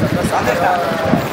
Gracias, gracias.